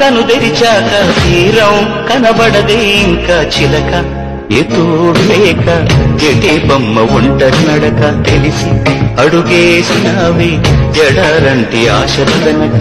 కను తెరిచాక తీరం కనబడదే ఇంకా చిలక. ఎతోడు లేక ఎటే బొమ్మ ఒంటరి నడక తెలిసి అడుగేసినావి జడారంటి ఆశ వెనక